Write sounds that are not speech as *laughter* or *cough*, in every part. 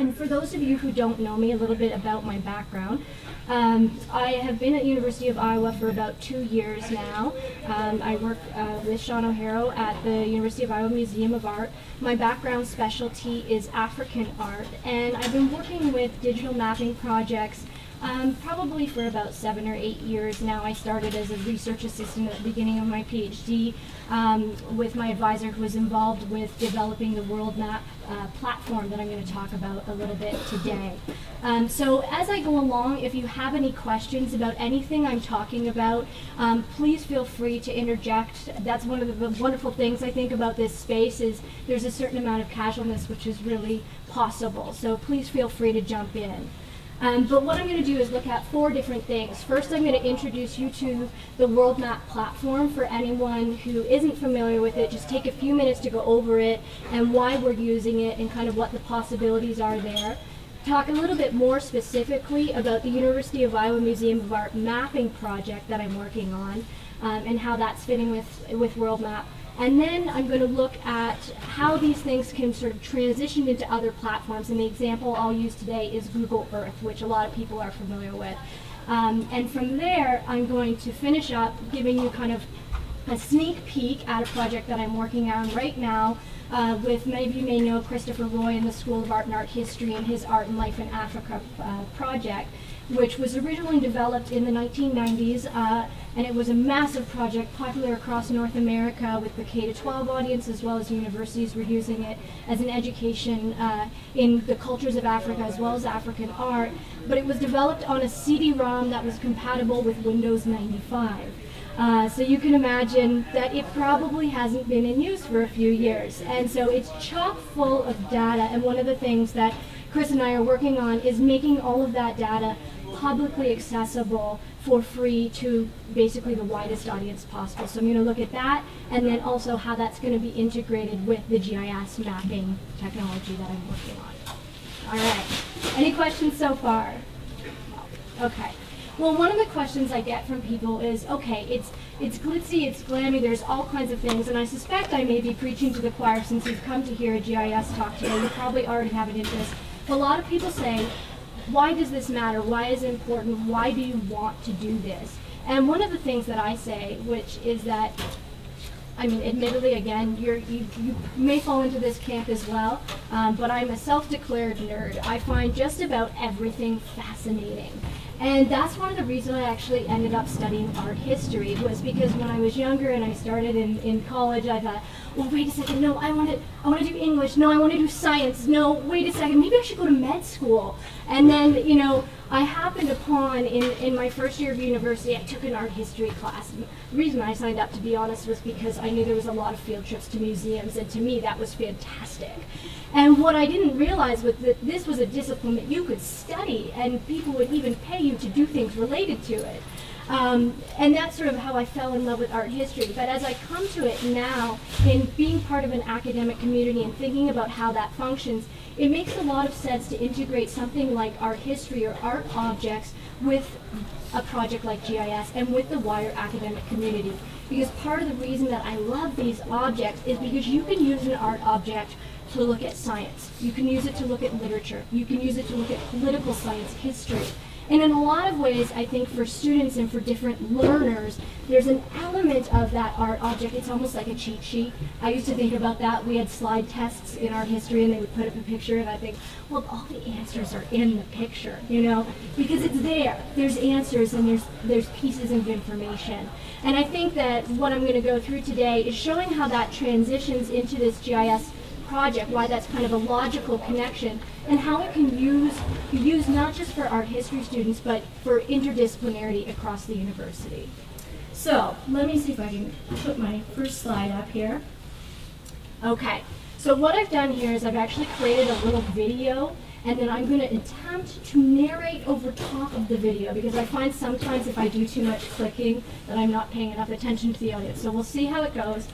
And for those of you who don't know me, a little bit about my background. Um, I have been at University of Iowa for about two years now. Um, I work uh, with Sean O'Harrow at the University of Iowa Museum of Art. My background specialty is African art, and I've been working with digital mapping projects um, probably for about seven or eight years now. I started as a research assistant at the beginning of my PhD um, with my advisor who was involved with developing the World Map uh, platform that I'm going to talk about a little bit today. Um, so as I go along, if you have any questions about anything I'm talking about, um, please feel free to interject. That's one of the wonderful things I think about this space is there's a certain amount of casualness which is really possible. So please feel free to jump in. Um, but what I'm going to do is look at four different things. First, I'm going to introduce you to the World Map platform for anyone who isn't familiar with it. Just take a few minutes to go over it and why we're using it and kind of what the possibilities are there. Talk a little bit more specifically about the University of Iowa Museum of Art mapping project that I'm working on um, and how that's fitting with, with World Map. And then I'm going to look at how these things can sort of transition into other platforms. And the example I'll use today is Google Earth, which a lot of people are familiar with. Um, and from there, I'm going to finish up giving you kind of a sneak peek at a project that I'm working on right now uh, with, many of you may know Christopher Roy in the School of Art and Art History and his Art and Life in Africa uh, project which was originally developed in the 1990s, uh, and it was a massive project, popular across North America with the K-12 audience as well as universities were using it as an education uh, in the cultures of Africa as well as African art. But it was developed on a CD-ROM that was compatible with Windows 95. Uh, so you can imagine that it probably hasn't been in use for a few years. And so it's chock full of data, and one of the things that Chris and I are working on is making all of that data publicly accessible for free to basically the widest audience possible. So I'm going to look at that and then also how that's going to be integrated with the GIS mapping technology that I'm working on. All right. Any questions so far? Okay. Well, one of the questions I get from people is, okay, it's it's glitzy, it's glammy, there's all kinds of things, and I suspect I may be preaching to the choir since you've come to hear a GIS talk today. You probably already have an interest. But a lot of people say, why does this matter? Why is it important? Why do you want to do this? And one of the things that I say, which is that, I mean, admittedly, again, you you, may fall into this camp as well, um, but I'm a self-declared nerd. I find just about everything fascinating. And that's one of the reasons I actually ended up studying art history was because when I was younger and I started in, in college, I thought, well, wait a second, no, I want to, I want to do English, no, I want to do science, no, wait a second, maybe I should go to med school. And then, you know, I happened upon, in, in my first year of university, I took an art history class. The reason I signed up, to be honest, was because I knew there was a lot of field trips to museums, and to me that was fantastic. And what I didn't realize was that this was a discipline that you could study, and people would even pay you to do things related to it. Um, and that's sort of how I fell in love with art history. But as I come to it now, in being part of an academic community and thinking about how that functions, it makes a lot of sense to integrate something like art history or art objects with a project like GIS and with the wider academic community. Because part of the reason that I love these objects is because you can use an art object to look at science. You can use it to look at literature. You can use it to look at political science, history. And in a lot of ways, I think for students and for different learners, there's an element of that art object. It's almost like a cheat sheet. I used to think about that. We had slide tests in art history, and they would put up a picture, and I think, well, all the answers are in the picture, you know, because it's there. There's answers, and there's there's pieces of information. And I think that what I'm going to go through today is showing how that transitions into this GIS project, why that's kind of a logical connection, and how it can use be used not just for art history students, but for interdisciplinarity across the university. So let me see if I can put my first slide up here. Okay, so what I've done here is I've actually created a little video and then I'm going to attempt to narrate over top of the video because I find sometimes if I do too much clicking that I'm not paying enough attention to the audience. So we'll see how it goes.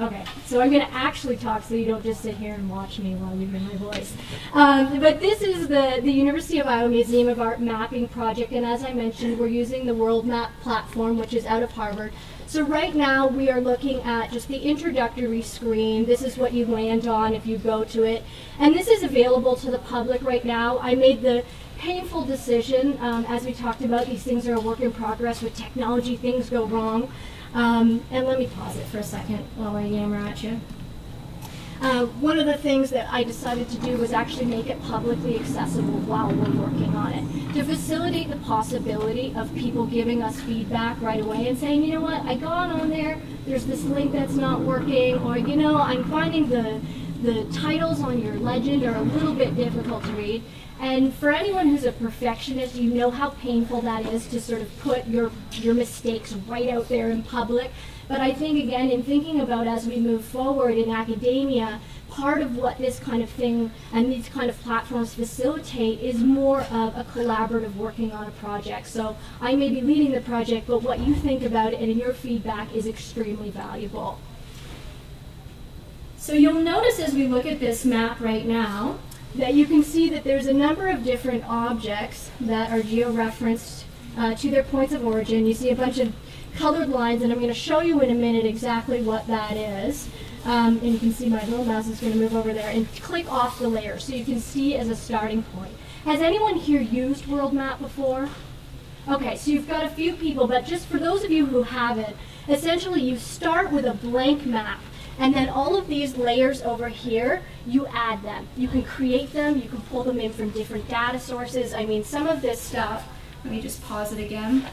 Okay, so I'm going to actually talk so you don't just sit here and watch me while you hear my voice. Um, but this is the, the University of Iowa Museum of Art mapping project, and as I mentioned, we're using the World Map platform, which is out of Harvard. So right now we are looking at just the introductory screen. This is what you land on if you go to it. And this is available to the public right now. I made the painful decision, um, as we talked about, these things are a work in progress. With technology, things go wrong. Um, and let me pause it for a second while I yammer at you. Uh, one of the things that I decided to do was actually make it publicly accessible while we're working on it to facilitate the possibility of people giving us feedback right away and saying, you know what, I got on there, there's this link that's not working, or you know, I'm finding the the titles on your legend are a little bit difficult to read. And for anyone who's a perfectionist, you know how painful that is to sort of put your, your mistakes right out there in public. But I think, again, in thinking about as we move forward in academia, part of what this kind of thing and these kind of platforms facilitate is more of a collaborative working on a project. So I may be leading the project, but what you think about it and your feedback is extremely valuable. So you'll notice as we look at this map right now, that you can see that there's a number of different objects that are georeferenced uh, to their points of origin. You see a bunch of colored lines, and I'm going to show you in a minute exactly what that is. Um, and you can see my little mouse is going to move over there and click off the layer so you can see as a starting point. Has anyone here used World Map before? Okay, so you've got a few people, but just for those of you who haven't, essentially you start with a blank map and then all of these layers over here, you add them. You can create them, you can pull them in from different data sources. I mean, some of this stuff, let me just pause it again.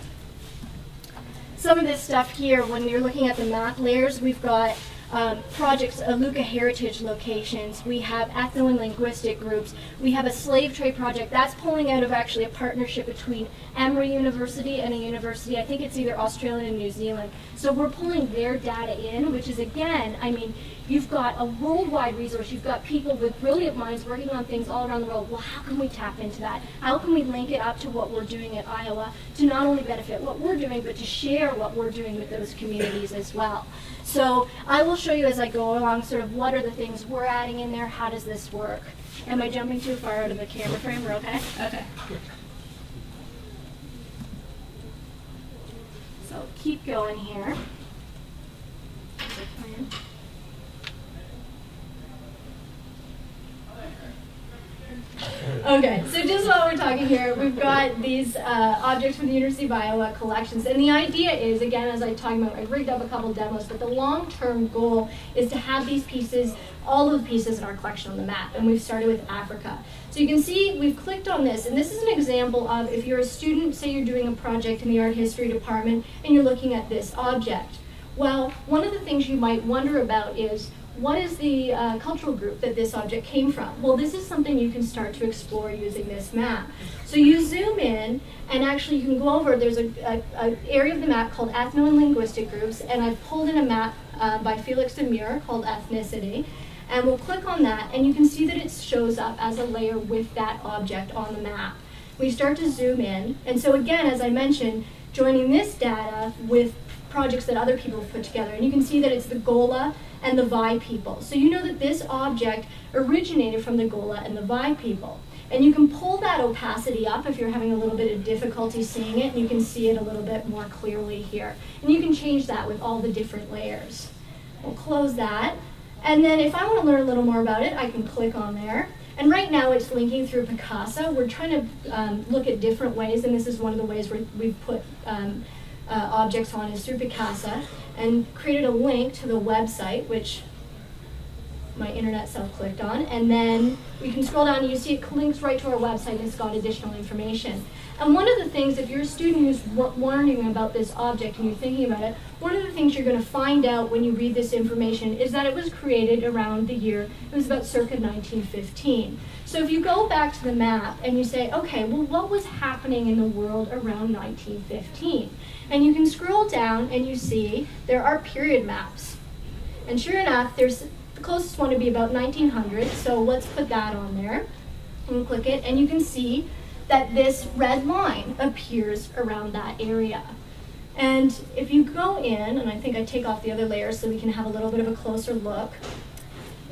Some of this stuff here, when you're looking at the map layers, we've got um, projects, Iluka heritage locations. We have ethno and linguistic groups. We have a slave trade project. That's pulling out of actually a partnership between Emory University and a university, I think it's either Australia and New Zealand. So we're pulling their data in, which is again, I mean, you've got a worldwide resource. You've got people with brilliant minds working on things all around the world. Well, how can we tap into that? How can we link it up to what we're doing at Iowa to not only benefit what we're doing, but to share what we're doing with those communities as well? So I will show you as I go along sort of what are the things we're adding in there, how does this work? Am I jumping too far out of the camera frame? We're okay? Okay. So keep going here. Okay, so just while we're talking here, we've got these uh, objects from the University of Iowa collections. And the idea is, again, as I talked about, I've rigged up a couple demos, but the long-term goal is to have these pieces, all of the pieces in our collection on the map. And we've started with Africa. So you can see we've clicked on this, and this is an example of if you're a student, say you're doing a project in the art history department, and you're looking at this object. Well, one of the things you might wonder about is, what is the uh, cultural group that this object came from? Well, this is something you can start to explore using this map. So you zoom in, and actually you can go over, there's a, a, a area of the map called ethno and linguistic groups, and I've pulled in a map uh, by Felix de Muir called Ethnicity, and we'll click on that, and you can see that it shows up as a layer with that object on the map. We start to zoom in, and so again, as I mentioned, joining this data with projects that other people have put together, and you can see that it's the Gola and the Vai people. So you know that this object originated from the Gola and the Vai people. And you can pull that opacity up if you're having a little bit of difficulty seeing it, and you can see it a little bit more clearly here. And you can change that with all the different layers. We'll close that. And then if I want to learn a little more about it, I can click on there. And right now it's linking through Picasa. We're trying to um, look at different ways, and this is one of the ways where we've put um, uh, objects on is through Picasa and created a link to the website, which my internet self clicked on, and then we can scroll down and you see it links right to our website and it's got additional information. And one of the things, if you're a student who's wondering about this object and you're thinking about it, one of the things you're going to find out when you read this information is that it was created around the year, it was about circa 1915. So if you go back to the map and you say, okay, well, what was happening in the world around 1915? And you can scroll down and you see there are period maps. And sure enough, there's the closest one to be about 1900, so let's put that on there and click it, and you can see that this red line appears around that area. And if you go in, and I think I take off the other layers so we can have a little bit of a closer look,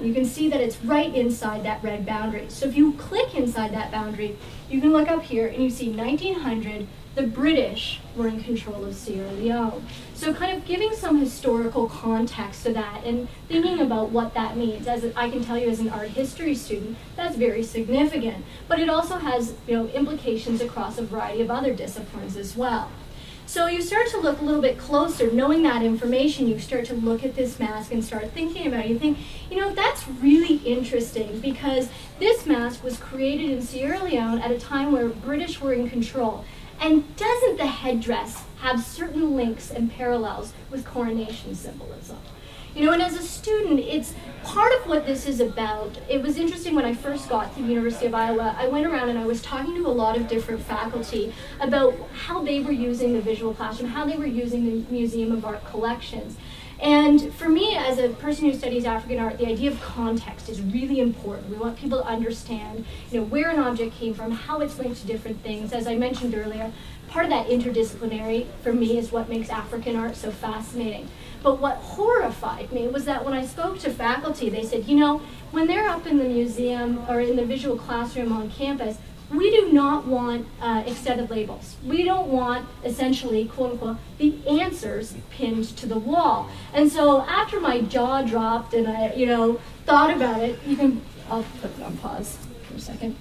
you can see that it's right inside that red boundary. So if you click inside that boundary, you can look up here and you see 1900, the British were in control of Sierra Leone. So kind of giving some historical context to that and thinking about what that means. As I can tell you as an art history student, that's very significant. But it also has you know, implications across a variety of other disciplines as well. So you start to look a little bit closer, knowing that information, you start to look at this mask and start thinking about it. You think, you know, that's really interesting because this mask was created in Sierra Leone at a time where British were in control. And doesn't the headdress have certain links and parallels with coronation symbolism? You know, and as a student, it's part of what this is about. It was interesting when I first got to the University of Iowa, I went around and I was talking to a lot of different faculty about how they were using the visual classroom, how they were using the Museum of Art collections. And for me, as a person who studies African art, the idea of context is really important. We want people to understand, you know, where an object came from, how it's linked to different things. As I mentioned earlier, part of that interdisciplinary, for me, is what makes African art so fascinating. But what horrified me was that when I spoke to faculty, they said, you know, when they're up in the museum or in the visual classroom on campus, we do not want uh, extended labels. We don't want, essentially, quote unquote, the answers pinned to the wall. And so after my jaw dropped and I, you know, thought about it, you can, I'll put it on pause for a second,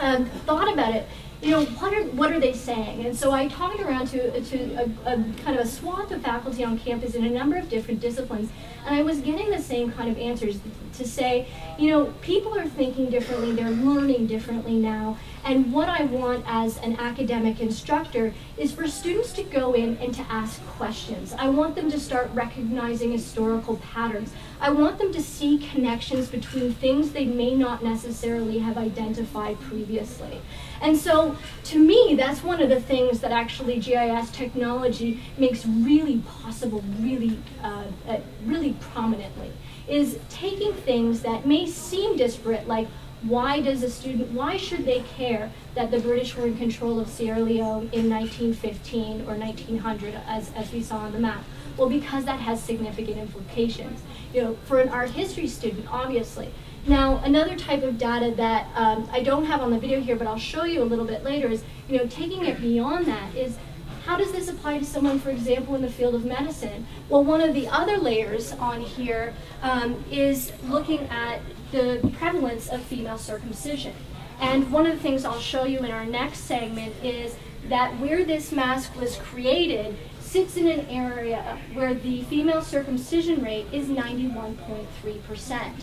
um, thought about it, you know, what are, what are they saying? And so I talked around to, to a, a, kind of a swath of faculty on campus in a number of different disciplines, and I was getting the same kind of answers to say, you know, people are thinking differently, they're learning differently now, and what I want as an academic instructor is for students to go in and to ask questions. I want them to start recognizing historical patterns. I want them to see connections between things they may not necessarily have identified previously. And so, to me, that's one of the things that actually GIS technology makes really possible, really, uh, uh, really prominently, is taking things that may seem disparate, like why does a student, why should they care that the British were in control of Sierra Leone in 1915 or 1900, as, as we saw on the map? Well, because that has significant implications. You know, for an art history student, obviously, now, another type of data that um, I don't have on the video here, but I'll show you a little bit later is, you know, taking it beyond that is, how does this apply to someone, for example, in the field of medicine? Well, one of the other layers on here um, is looking at the prevalence of female circumcision. And one of the things I'll show you in our next segment is that where this mask was created sits in an area where the female circumcision rate is 91.3 percent.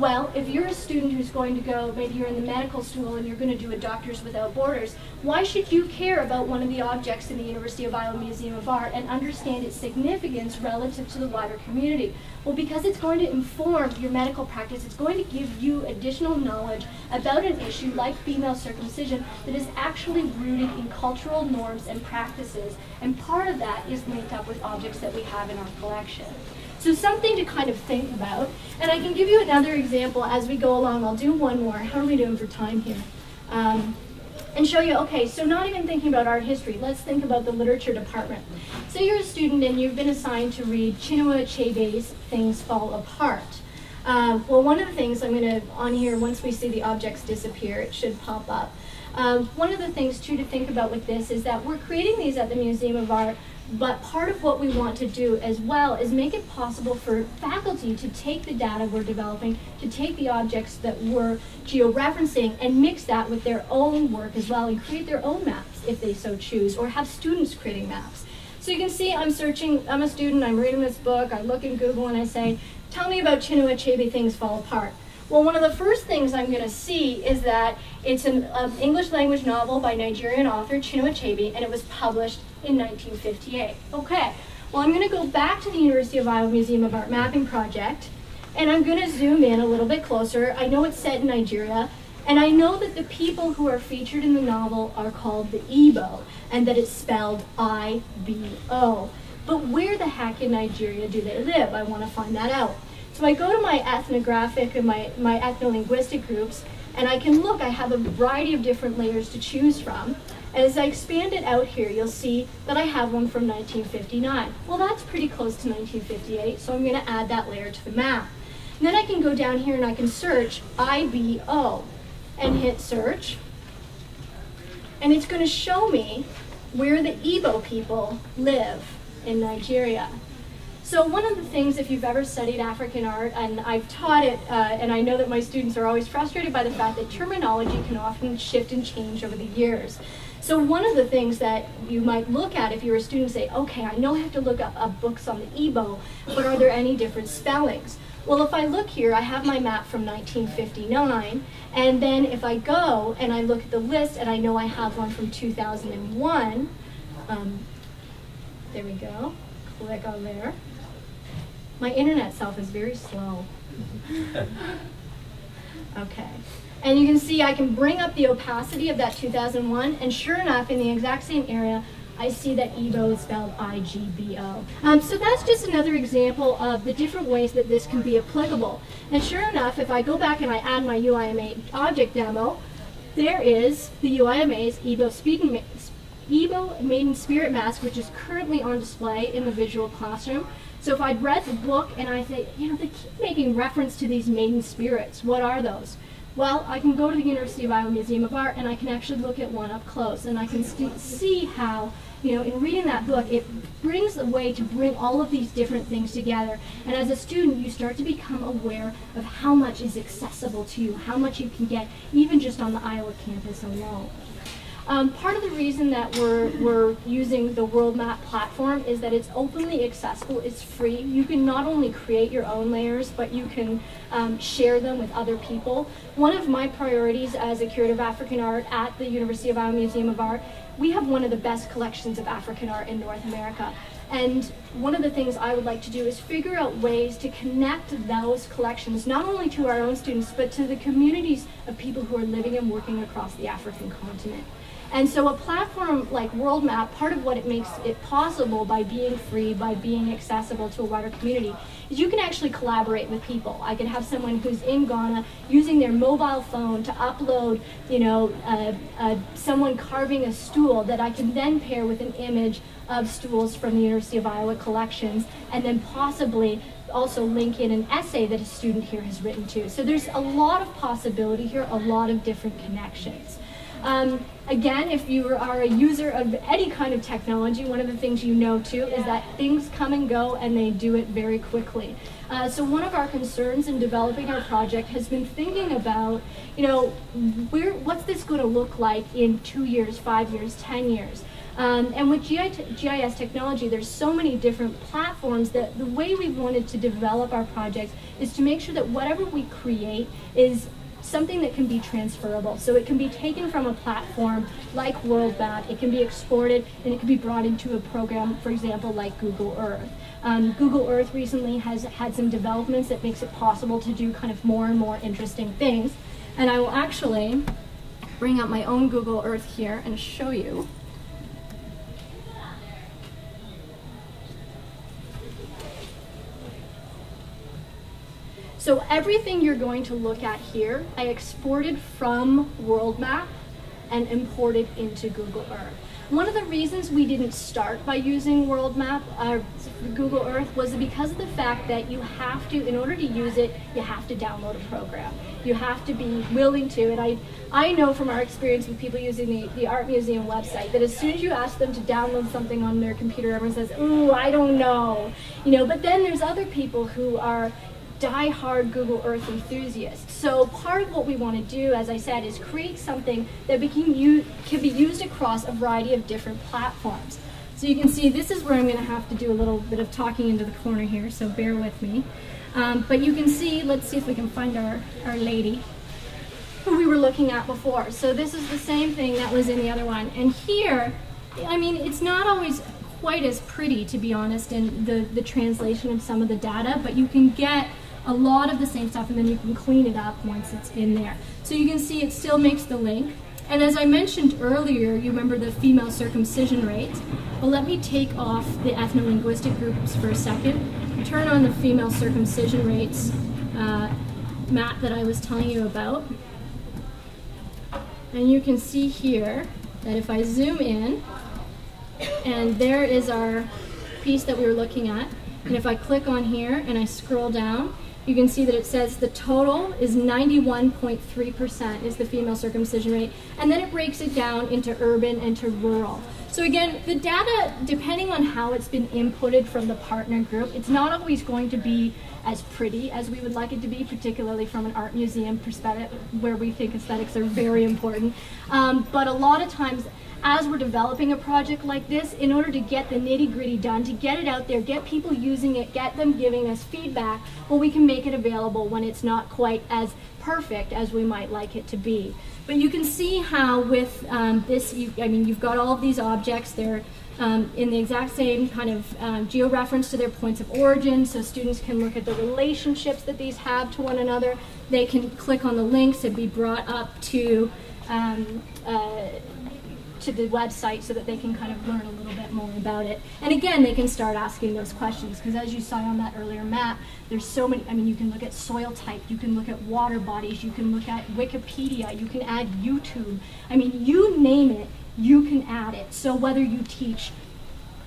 Well, if you're a student who's going to go, maybe you're in the medical school and you're going to do a Doctors Without Borders, why should you care about one of the objects in the University of Iowa Museum of Art and understand its significance relative to the wider community? Well, because it's going to inform your medical practice, it's going to give you additional knowledge about an issue like female circumcision that is actually rooted in cultural norms and practices, and part of that is linked up with objects that we have in our collection. So something to kind of think about. And I can give you another example as we go along. I'll do one more. How are we doing for time here? Um, and show you, okay, so not even thinking about art history, let's think about the literature department. Say you're a student and you've been assigned to read Chinua Achebe's Things Fall Apart. Um, well, one of the things I'm going to, on here, once we see the objects disappear, it should pop up. Um, one of the things, too, to think about with this is that we're creating these at the Museum of Art but part of what we want to do as well is make it possible for faculty to take the data we're developing, to take the objects that we're georeferencing and mix that with their own work as well and create their own maps if they so choose, or have students creating maps. So you can see I'm searching, I'm a student, I'm reading this book, I look in Google and I say, tell me about Chinua Achebe, Things Fall Apart. Well, one of the first things I'm going to see is that it's an um, English language novel by Nigerian author Chinua Achebe, and it was published in 1958. Okay, well, I'm going to go back to the University of Iowa Museum of Art Mapping Project, and I'm going to zoom in a little bit closer. I know it's set in Nigeria, and I know that the people who are featured in the novel are called the Igbo, and that it's spelled I-B-O. But where the heck in Nigeria do they live? I want to find that out. So I go to my ethnographic and my, my ethno-linguistic groups, and I can look, I have a variety of different layers to choose from. And as I expand it out here, you'll see that I have one from 1959. Well, that's pretty close to 1958, so I'm going to add that layer to the map. And then I can go down here and I can search IBO and hit search. And it's going to show me where the Igbo people live in Nigeria. So one of the things, if you've ever studied African art, and I've taught it, uh, and I know that my students are always frustrated by the fact that terminology can often shift and change over the years. So one of the things that you might look at if you're a student say, okay, I know I have to look up, up books on the Igbo, but are there any different spellings? Well, if I look here, I have my map from 1959, and then if I go and I look at the list and I know I have one from 2001, um, there we go, click on there. My internet self is very slow. *laughs* okay. And you can see I can bring up the opacity of that 2001, and sure enough, in the exact same area, I see that Igbo is spelled I-G-B-O. Um, so that's just another example of the different ways that this can be applicable. And sure enough, if I go back and I add my UIMA object demo, there is the UIMA's Igbo, Speed, Maiden Spirit Mask, which is currently on display in the visual classroom. So if I'd read the book and I say, you know, they keep making reference to these maiden spirits, what are those? Well, I can go to the University of Iowa Museum of Art and I can actually look at one up close and I can see how, you know, in reading that book, it brings a way to bring all of these different things together. And as a student, you start to become aware of how much is accessible to you, how much you can get even just on the Iowa campus alone. Um, part of the reason that we're, we're using the World Map platform is that it's openly accessible, it's free. You can not only create your own layers, but you can um, share them with other people. One of my priorities as a curator of African art at the University of Iowa Museum of Art, we have one of the best collections of African art in North America. And one of the things I would like to do is figure out ways to connect those collections, not only to our own students, but to the communities of people who are living and working across the African continent. And so a platform like World Map, part of what it makes it possible by being free, by being accessible to a wider community, is you can actually collaborate with people. I can have someone who's in Ghana using their mobile phone to upload, you know, uh, uh, someone carving a stool that I can then pair with an image of stools from the University of Iowa collections, and then possibly also link in an essay that a student here has written too. So there's a lot of possibility here, a lot of different connections. Um, again, if you are a user of any kind of technology, one of the things you know too is that things come and go and they do it very quickly. Uh, so one of our concerns in developing our project has been thinking about, you know, where, what's this going to look like in two years, five years, ten years? Um, and with GIS technology, there's so many different platforms that the way we wanted to develop our projects is to make sure that whatever we create is something that can be transferable. So it can be taken from a platform like World Map, it can be exported, and it can be brought into a program, for example, like Google Earth. Um, Google Earth recently has had some developments that makes it possible to do kind of more and more interesting things. And I will actually bring up my own Google Earth here and show you. So everything you're going to look at here, I exported from World Map and imported into Google Earth. One of the reasons we didn't start by using World Map or uh, Google Earth was because of the fact that you have to, in order to use it, you have to download a program. You have to be willing to, and I, I know from our experience with people using the, the Art Museum website that as soon as you ask them to download something on their computer, everyone says, ooh, I don't know. You know, but then there's other people who are, die-hard Google Earth enthusiasts. So part of what we want to do, as I said, is create something that can, can be used across a variety of different platforms. So you can see this is where I'm going to have to do a little bit of talking into the corner here, so bear with me. Um, but you can see, let's see if we can find our, our lady who we were looking at before. So this is the same thing that was in the other one. And here, I mean, it's not always quite as pretty, to be honest, in the, the translation of some of the data, but you can get a lot of the same stuff and then you can clean it up once it's in there. So you can see it still makes the link. And as I mentioned earlier, you remember the female circumcision rates. Well, let me take off the ethno-linguistic groups for a second, turn on the female circumcision rates uh, map that I was telling you about. And you can see here that if I zoom in, and there is our piece that we were looking at, and if I click on here and I scroll down, you can see that it says the total is 91.3% is the female circumcision rate, and then it breaks it down into urban and to rural. So again, the data, depending on how it's been inputted from the partner group, it's not always going to be as pretty as we would like it to be, particularly from an art museum perspective, where we think aesthetics are very important. Um, but a lot of times, as we're developing a project like this, in order to get the nitty gritty done, to get it out there, get people using it, get them giving us feedback, well, we can make it available when it's not quite as perfect as we might like it to be. But you can see how with um, this, you, I mean, you've got all of these objects, they're um, in the exact same kind of um, geo-reference to their points of origin, so students can look at the relationships that these have to one another. They can click on the links and be brought up to um, uh, to the website so that they can kind of learn a little bit more about it. And again, they can start asking those questions because as you saw on that earlier map, there's so many, I mean, you can look at soil type, you can look at water bodies, you can look at Wikipedia, you can add YouTube. I mean, you name it, you can add it. So whether you teach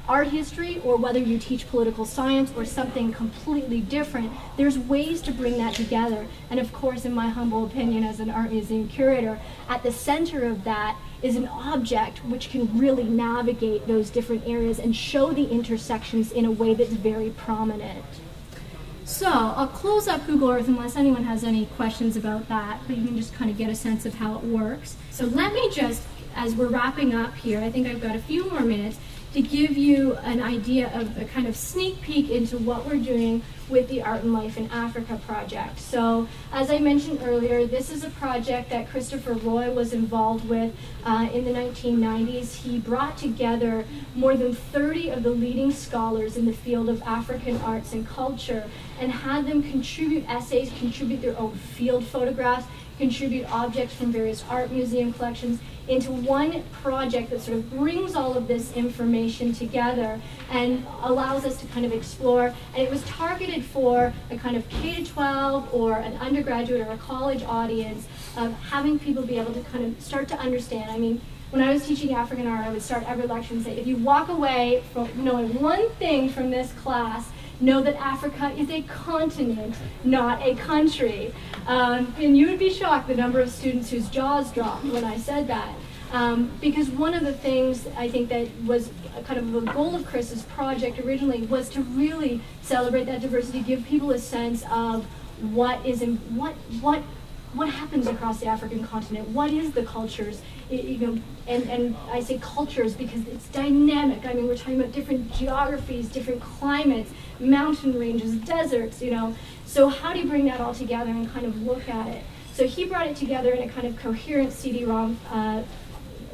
art history or whether you teach political science or something completely different, there's ways to bring that together. And of course, in my humble opinion as an art museum curator, at the center of that is an object which can really navigate those different areas and show the intersections in a way that's very prominent. So I'll close up Google Earth unless anyone has any questions about that, but you can just kind of get a sense of how it works. So let me just, as we're wrapping up here, I think I've got a few more minutes, to give you an idea of a kind of sneak peek into what we're doing with the Art and Life in Africa project. So, as I mentioned earlier, this is a project that Christopher Roy was involved with uh, in the 1990s. He brought together more than 30 of the leading scholars in the field of African arts and culture and had them contribute essays, contribute their own field photographs, contribute objects from various art museum collections into one project that sort of brings all of this information together and allows us to kind of explore. And it was targeted for a kind of K-12 or an undergraduate or a college audience of having people be able to kind of start to understand. I mean, when I was teaching African art, I would start every lecture and say, if you walk away from knowing one thing from this class, know that Africa is a continent, not a country. Um, and you would be shocked the number of students whose jaws dropped when I said that. Um, because one of the things I think that was kind of a goal of Chris's project originally was to really celebrate that diversity, give people a sense of what is what what what happens across the African continent, what is the cultures, you know, and, and I say cultures because it's dynamic. I mean, we're talking about different geographies, different climates, mountain ranges, deserts, you know. So how do you bring that all together and kind of look at it? So he brought it together in a kind of coherent CD-ROM uh,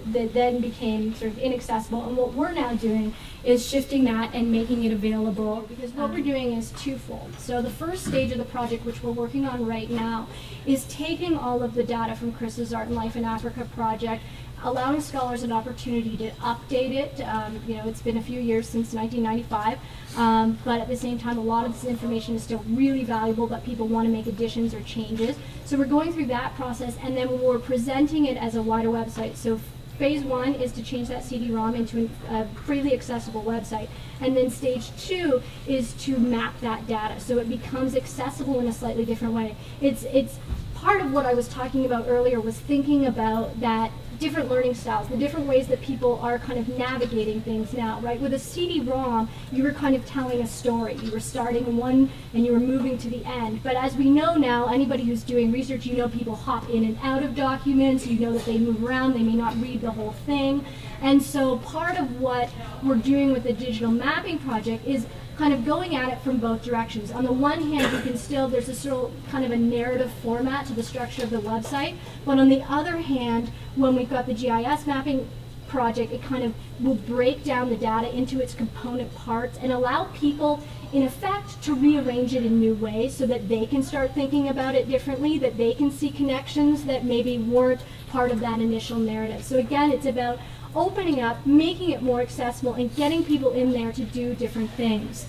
that then became sort of inaccessible. And what we're now doing is shifting that and making it available because what we're doing is twofold. So the first stage of the project, which we're working on right now, is taking all of the data from Chris's Art and Life in Africa project allowing scholars an opportunity to update it. Um, you know, it's been a few years since 1995, um, but at the same time, a lot of this information is still really valuable, but people want to make additions or changes. So we're going through that process, and then we're presenting it as a wider website. So Phase one is to change that CD-ROM into a freely accessible website. And then stage two is to map that data so it becomes accessible in a slightly different way. It's, it's part of what I was talking about earlier was thinking about that different learning styles, the different ways that people are kind of navigating things now, right? With a CD-ROM, you were kind of telling a story. You were starting one and you were moving to the end. But as we know now, anybody who's doing research, you know people hop in and out of documents, you know that they move around, they may not read the whole thing. And so part of what we're doing with the digital mapping project is kind of going at it from both directions. On the one hand, you can still, there's a sort of kind of a narrative format to the structure of the website, but on the other hand, when we've got the GIS mapping project, it kind of will break down the data into its component parts and allow people, in effect, to rearrange it in new ways so that they can start thinking about it differently, that they can see connections that maybe weren't part of that initial narrative. So again, it's about opening up, making it more accessible, and getting people in there to do different things.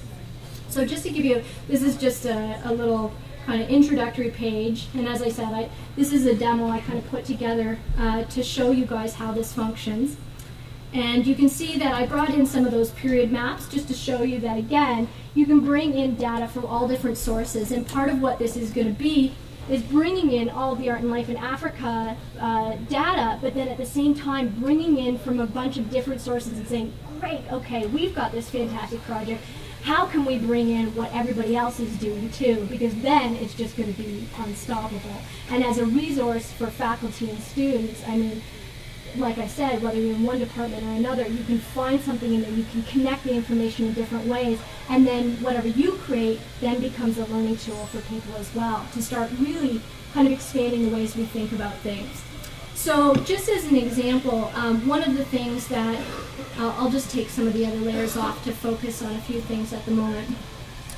So just to give you, this is just a, a little kind of introductory page. And as I said, I, this is a demo I kind of put together uh, to show you guys how this functions. And you can see that I brought in some of those period maps just to show you that again, you can bring in data from all different sources. And part of what this is going to be is bringing in all the art and life in Africa uh, data, but then at the same time bringing in from a bunch of different sources and saying, great, okay, we've got this fantastic project. How can we bring in what everybody else is doing too? Because then it's just going to be unstoppable. And as a resource for faculty and students, I mean, like I said, whether you're in one department or another, you can find something in there, you can connect the information in different ways, and then whatever you create then becomes a learning tool for people as well to start really kind of expanding the ways we think about things. So just as an example, um, one of the things that, uh, I'll just take some of the other layers off to focus on a few things at the moment.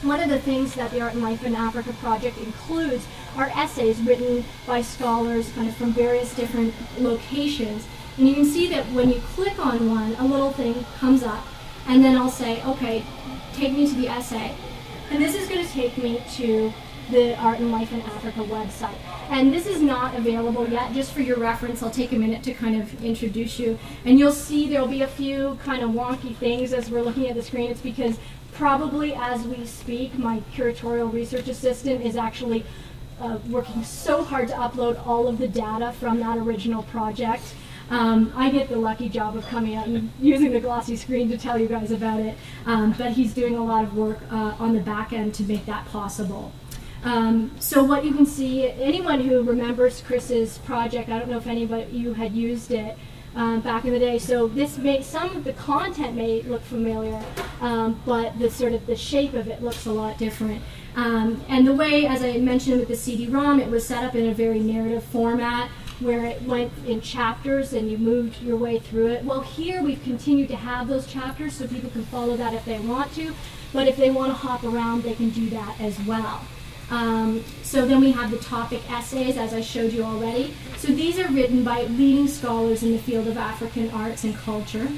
One of the things that the Art and Life in Africa project includes are essays written by scholars kind of from various different locations and you can see that when you click on one, a little thing comes up, and then I'll say, okay, take me to the essay. And this is going to take me to the Art and Life in Africa website. And this is not available yet, just for your reference, I'll take a minute to kind of introduce you. And you'll see there'll be a few kind of wonky things as we're looking at the screen. It's because probably as we speak, my curatorial research assistant is actually uh, working so hard to upload all of the data from that original project. Um, I get the lucky job of coming out and using the glossy screen to tell you guys about it, um, but he's doing a lot of work uh, on the back end to make that possible. Um, so what you can see, anyone who remembers Chris's project, I don't know if anybody you had used it um, back in the day. So this may, some of the content may look familiar, um, but the sort of the shape of it looks a lot different. Um, and the way, as I mentioned with the CD-ROM, it was set up in a very narrative format where it went in chapters and you moved your way through it. Well, here we've continued to have those chapters so people can follow that if they want to, but if they want to hop around, they can do that as well. Um, so then we have the topic essays, as I showed you already. So these are written by leading scholars in the field of African arts and culture.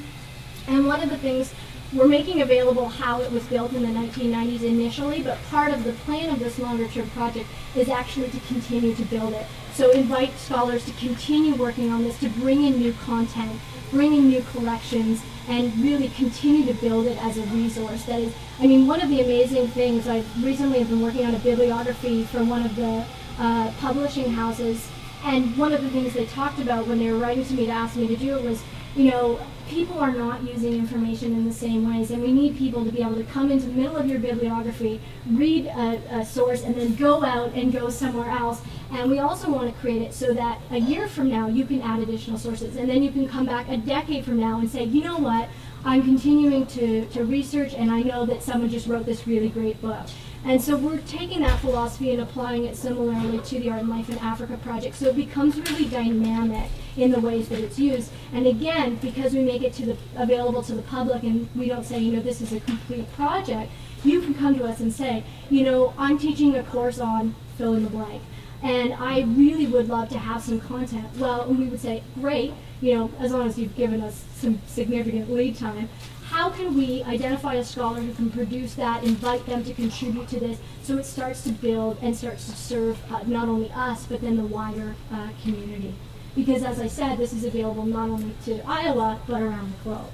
And one of the things we're making available how it was built in the 1990s initially, but part of the plan of this longer term project is actually to continue to build it. So invite scholars to continue working on this, to bring in new content, bring in new collections, and really continue to build it as a resource. That is, I mean, one of the amazing things, I've recently have been working on a bibliography for one of the uh, publishing houses, and one of the things they talked about when they were writing to me to ask me to do it was, you know, people are not using information in the same ways, and we need people to be able to come into the middle of your bibliography, read a, a, source, and then go out and go somewhere else. And we also want to create it so that a year from now you can add additional sources, and then you can come back a decade from now and say, you know what, I'm continuing to, to research, and I know that someone just wrote this really great book. And so we're taking that philosophy and applying it similarly to the Art and Life in Africa project. So it becomes really dynamic in the ways that it's used. And again, because we make it to the available to the public and we don't say, you know, this is a complete project, you can come to us and say, you know, I'm teaching a course on fill in the blank. And I really would love to have some content. Well, and we would say, great, you know, as long as you've given us some significant lead time how can we identify a scholar who can produce that, invite them to contribute to this, so it starts to build and starts to serve uh, not only us, but then the wider uh, community. Because as I said, this is available not only to Iowa, but around the globe.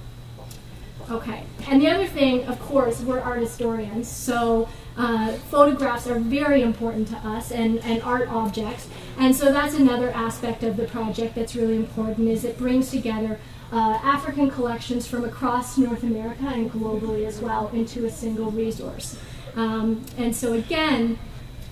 Okay, and the other thing, of course, we're art historians, so uh, photographs are very important to us and, and art objects. And so that's another aspect of the project that's really important is it brings together uh, African collections from across North America and globally as well into a single resource. Um, and so again,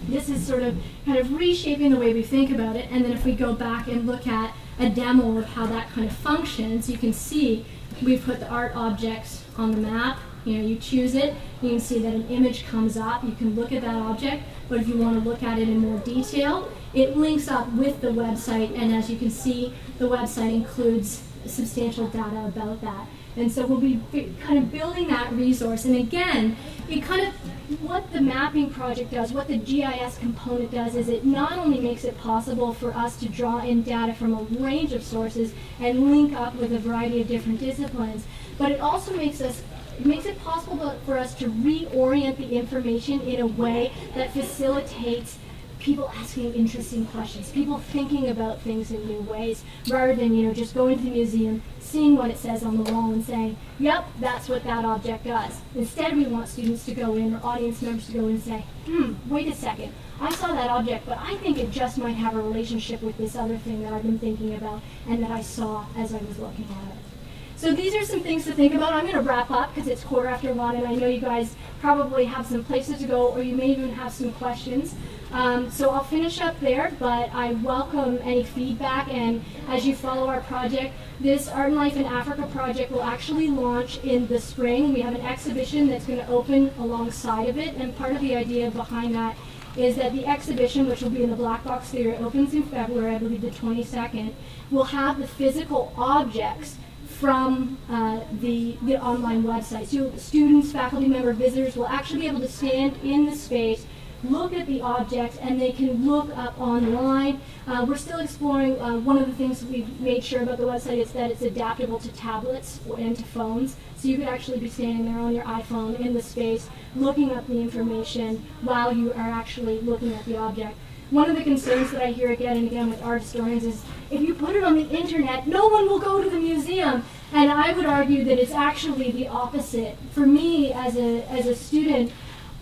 this is sort of kind of reshaping the way we think about it. And then if we go back and look at a demo of how that kind of functions, you can see we've put the art objects on the map. You know, you choose it, you can see that an image comes up. You can look at that object, but if you want to look at it in more detail, it links up with the website. And as you can see, the website includes substantial data about that. And so we'll be kind of building that resource. And again, it kind of, what the mapping project does, what the GIS component does, is it not only makes it possible for us to draw in data from a range of sources and link up with a variety of different disciplines, but it also makes us it makes it possible for us to reorient the information in a way that facilitates people asking interesting questions, people thinking about things in new ways, rather than you know just going to the museum, seeing what it says on the wall and saying, yep, that's what that object does. Instead, we want students to go in, or audience members to go in and say, hmm, wait a second, I saw that object, but I think it just might have a relationship with this other thing that I've been thinking about and that I saw as I was looking at it. So these are some things to think about. I'm going to wrap up because it's quarter after one, and I know you guys probably have some places to go, or you may even have some questions. Um, so I'll finish up there, but I welcome any feedback. And as you follow our project, this Art and Life in Africa project will actually launch in the spring. We have an exhibition that's going to open alongside of it, and part of the idea behind that is that the exhibition, which will be in the Black Box Theater, opens in February, I believe the 22nd, will have the physical objects from uh, the, the online website. So students, faculty member, visitors will actually be able to stand in the space, look at the object and they can look up online. Uh, we're still exploring, uh, one of the things we've made sure about the website is that it's adaptable to tablets and to phones. So you could actually be standing there on your iPhone in the space, looking up the information while you are actually looking at the object one of the concerns that I hear again and again with art historians is if you put it on the internet, no one will go to the museum. And I would argue that it's actually the opposite. For me, as a, as a student,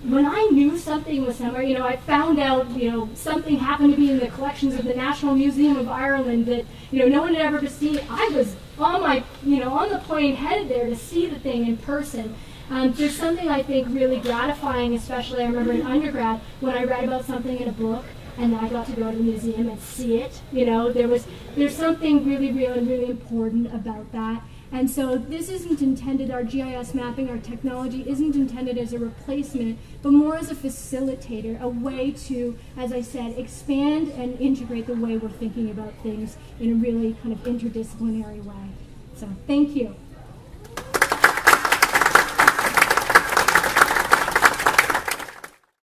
when I knew something was somewhere, you know, I found out, you know, something happened to be in the collections of the National Museum of Ireland that, you know, no one had ever seen. I was on my, you know, on the plane headed there to see the thing in person. Um, there's something I think really gratifying, especially I remember in undergrad when I read about something in a book and then I got to go to the museum and see it. You know, there was there's something really, real and really important about that. And so this isn't intended, our GIS mapping, our technology isn't intended as a replacement, but more as a facilitator, a way to, as I said, expand and integrate the way we're thinking about things in a really kind of interdisciplinary way. So thank you.